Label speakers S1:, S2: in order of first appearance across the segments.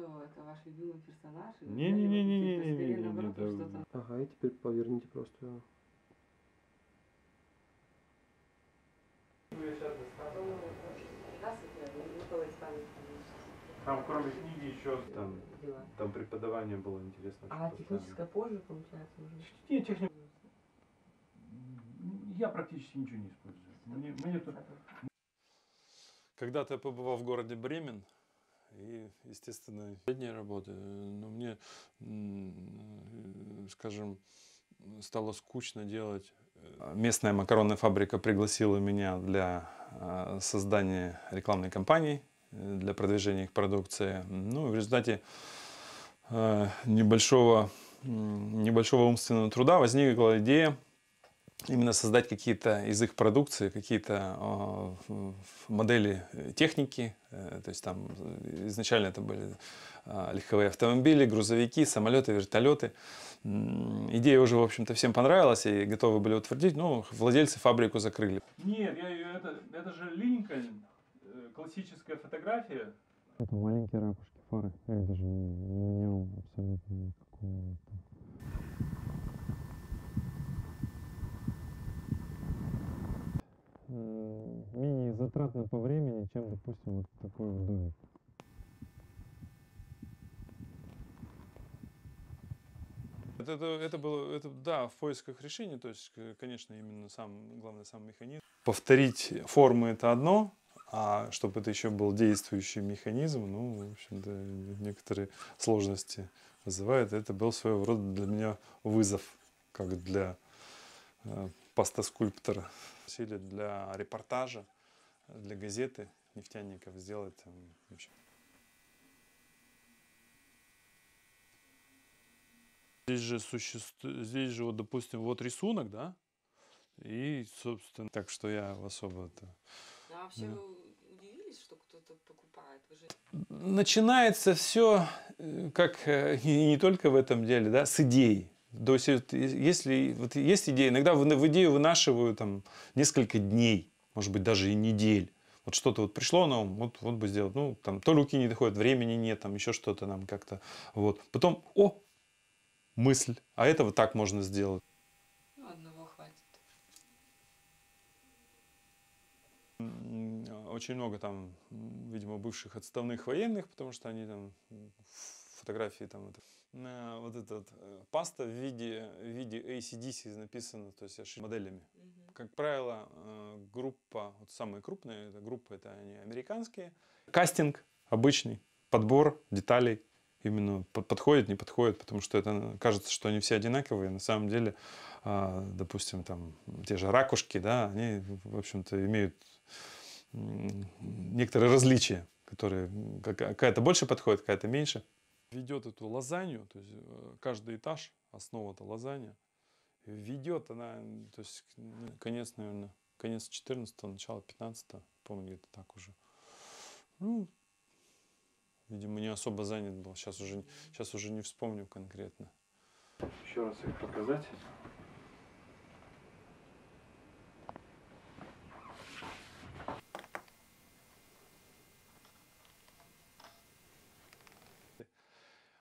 S1: что это ваш любимый персонаж? и вы
S2: Не,
S1: взяли
S2: не,
S1: его
S2: не, не,
S1: каким-то,
S2: не,
S1: скорее,
S2: не, не,
S1: наоборот,
S2: да,
S1: вот что-то
S3: Ага, и теперь поверните просто.
S2: Там кроме книги еще там,
S1: дела.
S2: там преподавание было интересно.
S1: А техническое позже, получается, уже?
S2: Не, техни- Я практически ничего не использую. Мне, мне только- Когда-то я побывал в городе Бремен, и, естественно, средней работы, но мне, скажем, стало скучно делать. Местная макаронная фабрика пригласила меня для э, создания рекламной кампании, э, для продвижения их продукции. Ну, в результате э, небольшого, небольшого умственного труда возникла идея именно создать какие-то из их продукции, какие-то э, в- модели э, техники. Э, То есть там э, изначально это были э, легковые автомобили, грузовики, самолеты, вертолеты. Идея уже, в общем-то, всем понравилась и готовы были утвердить, но владельцы фабрику закрыли. Нет, это, это же Линкольн, классическая фотография.
S4: Это маленькие ракушки фары. Я их даже не, не менял абсолютно никакого. Менее затратно по времени, чем, допустим, вот такой вот домик.
S2: Это, это, это было, это, да, в поисках решения, то есть, конечно, именно сам, главное, сам механизм. Повторить формы это одно, а чтобы это еще был действующий механизм, ну, в общем-то, некоторые сложности вызывает. Это был своего рода для меня вызов, как для э, пастоскульптора. Просили для репортажа, для газеты нефтяников сделать общем, Здесь же существует, здесь же вот, допустим, вот рисунок, да, и, собственно, так что я особо это...
S1: Ну, а вообще
S2: Да.
S1: вы удивились, что кто-то покупает? Вы же
S2: Начинается все, как э, и не только в этом деле, да, с идей. То есть, если вот есть идея, иногда в, в идею вынашиваю там несколько дней, может быть, даже и недель. Вот что-то вот пришло на ум, вот, вот бы сделать. Ну, там, то руки не доходят, времени нет, там еще что-то нам как-то. Вот. Потом, о, мысль, а это вот так можно сделать.
S1: ну, одного хватит.
S2: Очень много там, видимо, бывших отставных военных, потому что они там фотографии там это, на вот этот э, паста в виде, в виде ACDC написано, то есть моделями.
S1: Мгм.
S2: Как правило, э, группа, вот самые крупные это группы, это они американские. Кастинг обычный, подбор деталей именно под- подходит, не подходит, потому что это э, кажется, что они все одинаковые, на самом деле, а, допустим, там те же ракушки, да, они, в общем-то, имеют некоторые различия, которые какая-то больше подходит, какая-то меньше. Ведет эту лазанью, то есть э, каждый этаж, основа это лазанья, ведет она, то есть ну, конец, наверное, конец 14 начало 15 помню, где-то так уже. Ну, видимо, не особо занят был. Сейчас уже, сейчас уже не вспомню конкретно. Еще раз их показать.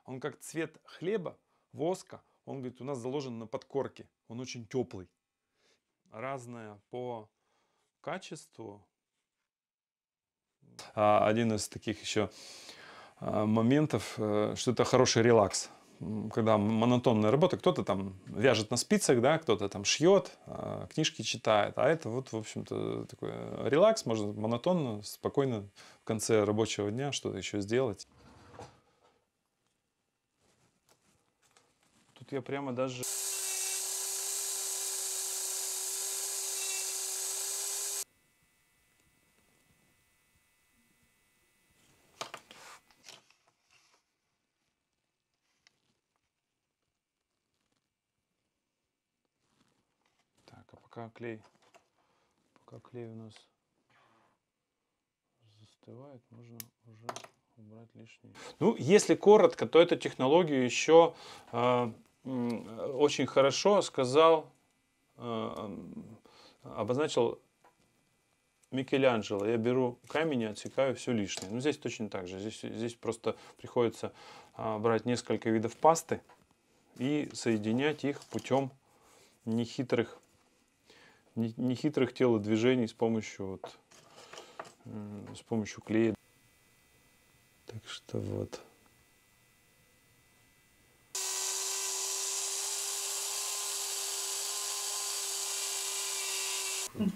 S2: Он как цвет хлеба, воска, он говорит, у нас заложен на подкорке. Он очень теплый. Разное по качеству. А, Один из таких еще а, моментов, э, что это хороший релакс. Когда монотонная работа, кто-то там вяжет на спицах, да, кто-то там шьет, а, книжки читает. А это вот, в общем-то, такой релакс, можно монотонно, спокойно в конце рабочего дня что-то еще сделать. Тут я прямо даже... Так, а пока клей, пока клей у нас застывает, можно уже убрать лишнее. Ну, если коротко, то эту технологию еще э, очень хорошо сказал, э, обозначил Микеланджело. Я беру камень и отсекаю все лишнее. Ну, здесь точно так же. Здесь, здесь просто приходится а, брать несколько видов пасты и соединять их путем нехитрых, не- нехитрых телодвижений с помощью, вот, с помощью клея. Так что вот. Ну,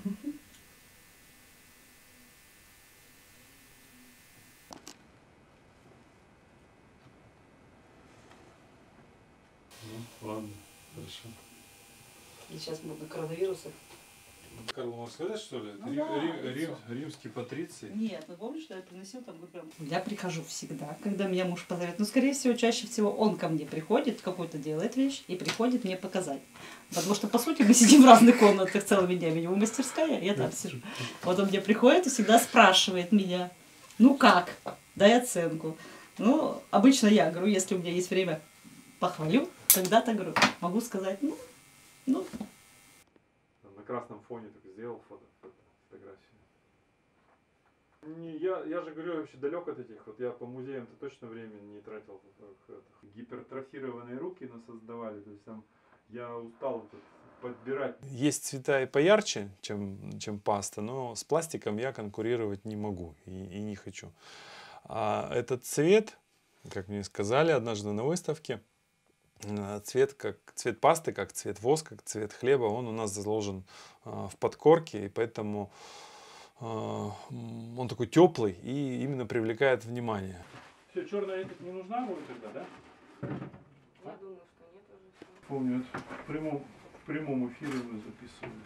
S2: ладно, хорошо.
S1: И сейчас модно коронавируса.
S2: Карл, можно сказать, что ли?
S5: Ну да, и всё.
S2: римский патриций.
S5: Нет, ну помнишь, что я приносил там прям... Я прихожу всегда, когда меня муж позовет. Ну, скорее всего, чаще всего он ко мне приходит, какую-то делает вещь и приходит мне показать. Потому что, по сути, мы сидим в разных комнатах целыми днями. Его мастерская, я там сижу. Вот он мне приходит и всегда спрашивает меня, ну как, дай оценку. Ну, обычно я говорю, если у меня есть время, похвалю. Когда-то говорю, могу сказать, ну, ну,
S2: красном фоне так сделал фото, фото фотографию. Не, я, я же говорю, вообще далек от этих. Вот я по музеям-то точно время не тратил. это, Гипертрофированные руки нас создавали. То есть там я устал подбирать. Есть цвета и поярче, чем, чем паста, но с пластиком я конкурировать не могу и, и не хочу. А этот цвет, как мне сказали однажды на выставке, э, цвет как цвет пасты, как цвет воска, как цвет хлеба, он у нас заложен а, в подкорке, и поэтому м, он такой теплый и именно привлекает внимание. Все, черная не нужна будет тогда, да?
S1: Я думаю, что нет уже.
S2: Помню, в прямом, в прямом эфире мы записывали.